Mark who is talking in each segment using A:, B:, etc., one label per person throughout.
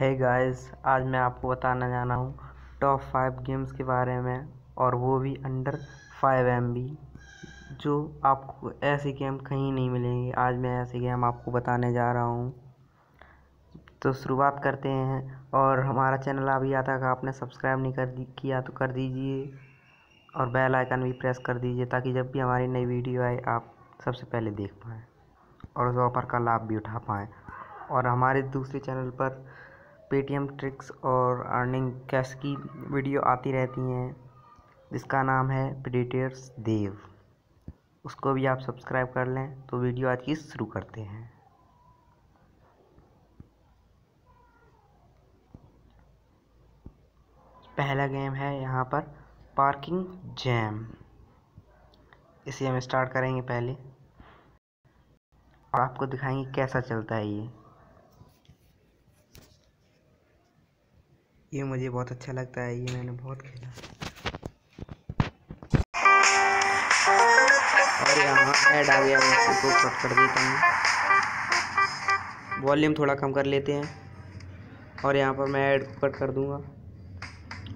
A: है गाइस आज मैं आपको बताने जाना हूँ टॉप फाइव गेम्स के बारे में और वो भी अंडर फाइव एमबी जो आपको ऐसे गेम कहीं नहीं मिलेंगे। आज मैं ऐसे गेम आपको बताने जा रहा हूँ। तो शुरुआत करते हैं और हमारा चैनल अभी आता है आपने सब्सक्राइब नहीं कर किया तो कर दीजिए और बेल आइकन भी प्रेस कर दीजिए ताकि जब भी हमारी नई वीडियो आए, आप सबसे पहले देख पाएँ और उस ऑफ़र का लाभ भी उठा पाएँ। और हमारे दूसरे चैनल पर पेटीएम ट्रिक्स और अर्निंग कैश की वीडियो आती रहती हैं, जिसका नाम है प्रीडेटर्स देव। उसको भी आप सब्सक्राइब कर लें तो वीडियो आज की शुरू करते हैं। पहला गेम है यहाँ पर पार्किंग जैम। इसे हम स्टार्ट करेंगे पहले। और आपको दिखाएँगे कैसा चलता है ये। ये मुझे बहुत अच्छा लगता है, ये मैंने बहुत खेला। ऐड आ गया, मैं इसको कट कर देता हूँ। वॉल्यूम थोड़ा कम कर लेते हैं। और यहाँ पर मैं ऐड कट कर दूँगा।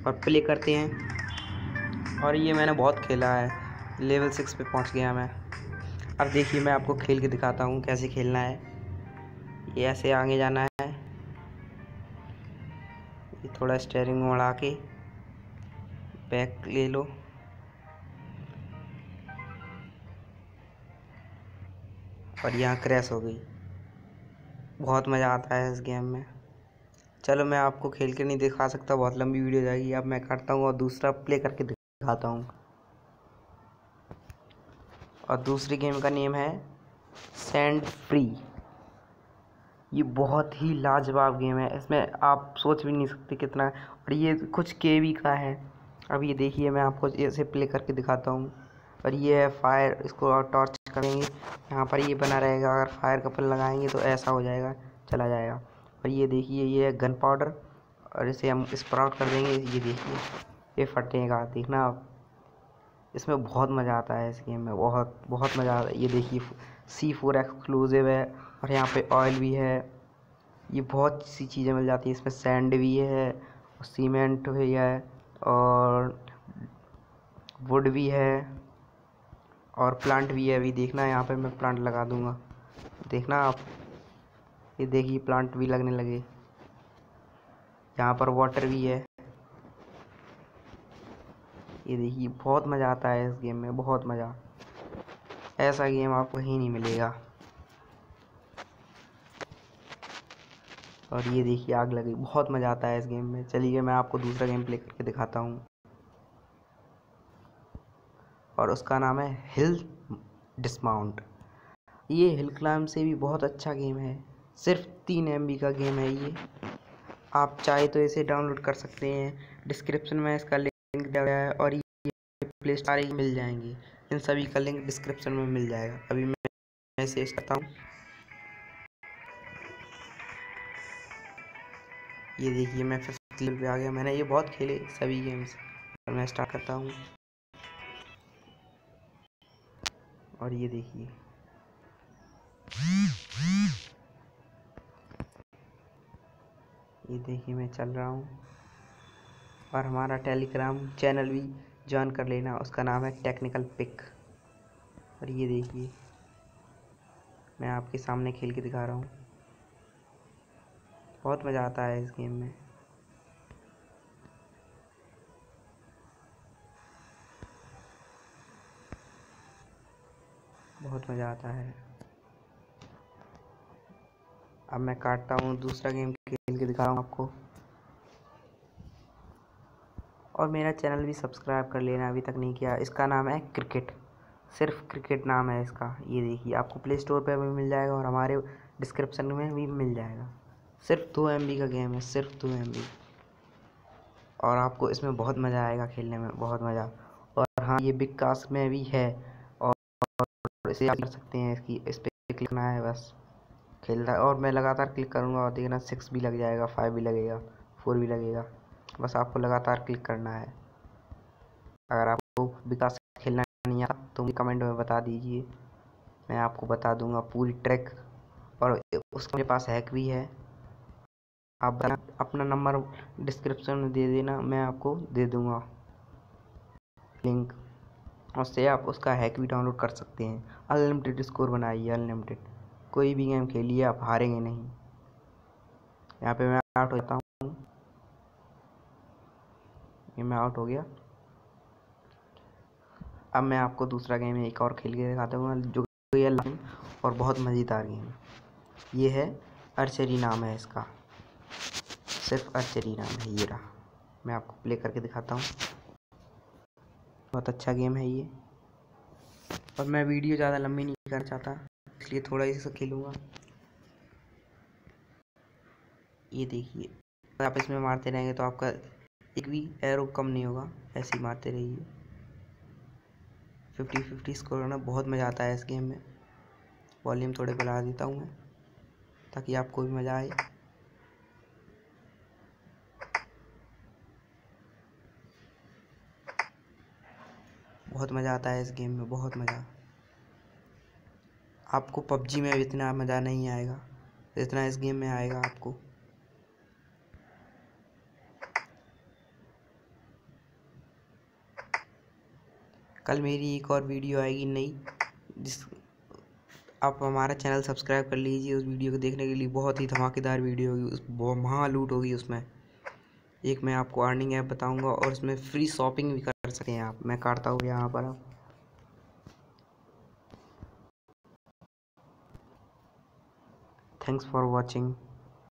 A: और प्ले करते हैं। और ये मैंने बहुत खेला है। लेवल सिक्स पे पहुँच गया मैं। अब देखिए, मैं आपको खेल के दिखाता हूँ कैसे खेलना है। ये ऐसे आगे जाना है। थोड़ा स्टेयरिंग मोड़ा के बैक ले लो। और यहाँ क्रैश हो गई। बहुत मज़ा आता है इस गेम में। चलो मैं आपको खेल के नहीं दिखा सकता, बहुत लंबी वीडियो जाएगी। अब मैं काटता हूँ और दूसरा प्ले करके दिखाता हूँ। और दूसरी गेम का नेम है सैंड फ्री ये बहुत ही लाजवाब गेम है। इसमें आप सोच भी नहीं सकते कितना। और ये कुछ के वी का है। अब ये देखिए, मैं आपको ऐसे प्ले करके दिखाता हूँ। और ये है फायर इसको टॉर्च करेंगे। यहाँ पर ये बना रहेगा। अगर फायर कपल लगाएँगे तो ऐसा हो जाएगा, चला जाएगा। और ये देखिए, ये है गन पाउडर और इसे हम स्प्राउट कर देंगे। ये देखिए, ये फटेगा। देखना आप। इसमें बहुत मज़ा आता है इस गेम में। बहुत बहुत मज़ा आता है। ये देखिए सी फोर एक्सक्लूसिव है। और यहाँ पे ऑयल भी है। ये बहुत सी चीज़ें मिल जाती हैं। इसमें सैंड भी है सीमेंट भी है और वुड भी है और प्लांट भी है। अभी देखना यहाँ पे मैं प्लांट लगा दूँगा। देखना आप, ये देखिए प्लांट भी लगने लगे। यहाँ पर वाटर भी है। ये देखिए, बहुत मज़ा आता है इस गेम में, बहुत मज़ा। ऐसा गेम आपको कहीं नहीं मिलेगा। और ये देखिए आग लगी बहुत मज़ा आता है इस गेम में। चलिए मैं आपको दूसरा गेम प्ले करके दिखाता हूँ। और उसका नाम है हिल डिस्माउंट ये हिल क्लाइम से भी बहुत अच्छा गेम है। सिर्फ़ तीन एमबी का गेम है ये। आप चाहे तो इसे डाउनलोड कर सकते हैं। डिस्क्रिप्शन में इसका लिंक दिया गया है और ये प्ले स्टोर मिल जाएँगे। इन सभी का लिंक डिस्क्रिप्शन में मिल जाएगा। अभी मैं इसे करता हूँ। ये देखिए, मैं फिफ्थ लेवल पे आ गया। मैंने ये बहुत खेले सभी गेम्स और मैं स्टार्ट करता हूँ। और ये देखिए। ये देखिए, मैं चल रहा हूँ। और हमारा टेलीग्राम चैनल भी ज्वाइन कर लेना। उसका नाम है टेक्निकल पिक और ये देखिए, मैं आपके सामने खेल के दिखा रहा हूँ। बहुत मज़ा आता है इस गेम में। बहुत मज़ा आता है। अब मैं काटता हूँ दूसरा गेम खेल के दिखा रहा हूँ आपको। और मेरा चैनल भी सब्सक्राइब कर लेना, अभी तक नहीं किया। इसका नाम है क्रिकेट। सिर्फ़ क्रिकेट नाम है इसका। ये देखिए, आपको प्ले स्टोर पर भी मिल जाएगा और हमारे डिस्क्रिप्शन में भी मिल जाएगा। सिर्फ़ दो एम का गेम है सिर्फ़ दो एम और आपको इसमें बहुत मज़ा आएगा खेलने में बहुत मज़ा। और हाँ ये बिग कास्ट में भी है। और, इसे कर सकते हैं इसकी इस पर क्लिक करना है बस। खेल रहा है। और मैं लगातार क्लिक करूँगा और देखना सिक्स भी लग जाएगा फाइव भी लगेगा फोर भी लगेगा। बस आपको लगातार क्लिक करना है। अगर आपको विकास खेलना नहीं आता तो मुझे कमेंट में बता दीजिए। मैं आपको बता दूँगा पूरी ट्रैक और उसके पास हैक भी है। आप अपना नंबर डिस्क्रिप्शन में दे देना, मैं आपको दे दूँगा। लिंक उससे आप उसका हैक भी डाउनलोड कर सकते हैं। अनलिमिटेड स्कोर बनाइए अनलिमिटेड कोई भी गेम खेलिए, आप हारेंगे नहीं। यहाँ पे मैं आउट हो जाता हूँ। ये मैं आउट हो गया। अब मैं आपको दूसरा गेम एक और खेल के दिखाता हूँ, जो और बहुत मज़ेदार गेम ये है अर्चरी नाम है इसका। सिर्फ़ अर्चरी नाम है ये रहा। मैं आपको प्ले करके दिखाता हूँ। बहुत अच्छा गेम है ये। और मैं वीडियो ज़्यादा लंबी नहीं करना चाहता, इसलिए थोड़ा ही खेलूँगा। ये देखिए, अगर आप इसमें मारते रहेंगे तो आपका एक भी एरो कम नहीं होगा, ऐसे ही मारते रहिए। फिफ्टी फिफ्टी स्कोर करना बहुत मज़ा आता है इस गेम में। वॉल्यूम थोड़े बढ़ा देता हूँ मैं, ताकि आपको भी मज़ा आए। बहुत मज़ा आता है इस गेम में, बहुत मज़ा। आपको पबजी में इतना मज़ा नहीं आएगा, जितना इस गेम में आएगा आपको। कल मेरी एक और वीडियो आएगी नई, जिस आप हमारा चैनल सब्सक्राइब कर लीजिए, उस वीडियो को देखने के लिए बहुत ही धमाकेदार वीडियो होगी, उस वहाँ लूट होगी उसमें। एक मैं आपको अर्निंग ऐप बताऊँगा और उसमें फ्री शॉपिंग भी कर सकते हैं आप। मैं काटता हूँ यहाँ पर। Thanks for watching